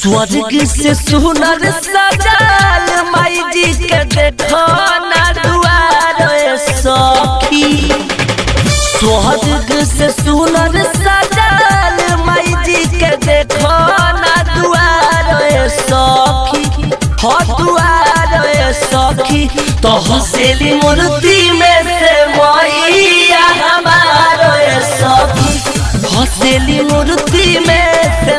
स्वर्ग से सुनर सजाल? माई जी के देखो सखी। स्वर्ग से सुनर सजाल? माई जी के देखो दुआर सखी। हो सखी। तो हसेली मूर्ति में से मैया हमार सखी। हसेली मूर्ति में से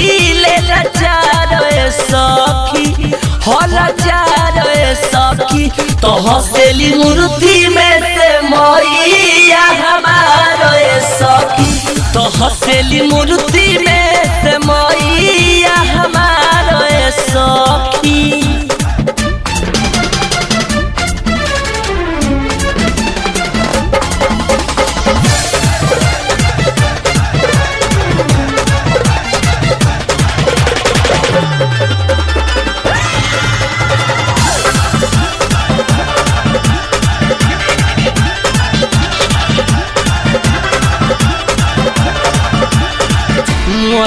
लाचार ए सखी हो लाचार ए सखी तो हसेली मूर्ति में से मैया हमार सखी तो हसेली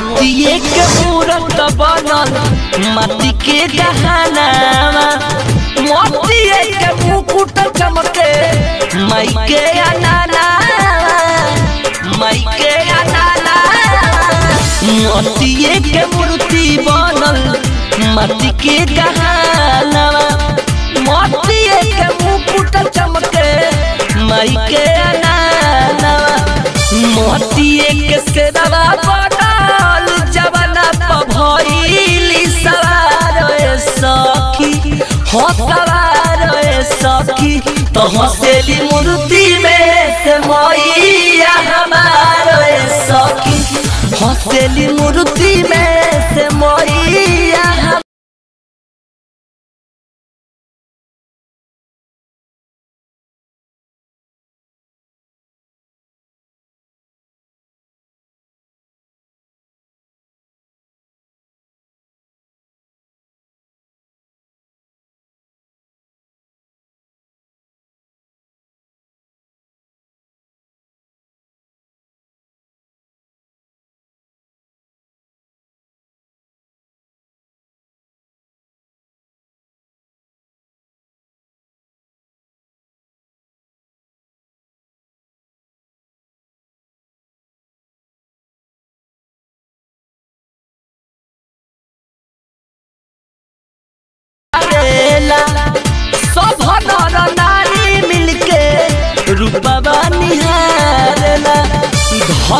मोतिये के मूरत बनल, माटी के गहनावा मोतिये के मुकुट चमके माई के अनाना। माई के अनाना। मोतिये के मूर्ति बनल, माटी के गहनावा हसेली मूर्ति में मैया हमारे सखी। मूर्ति में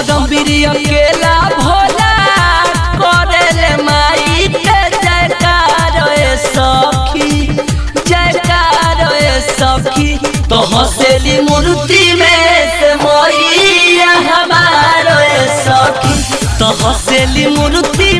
धर्म वीर अकेला भोला करेले माई के जयकार सखी जयकार सखी। तो हसेली मूर्ति में से हमार सखी। तो हसेली मूर्ति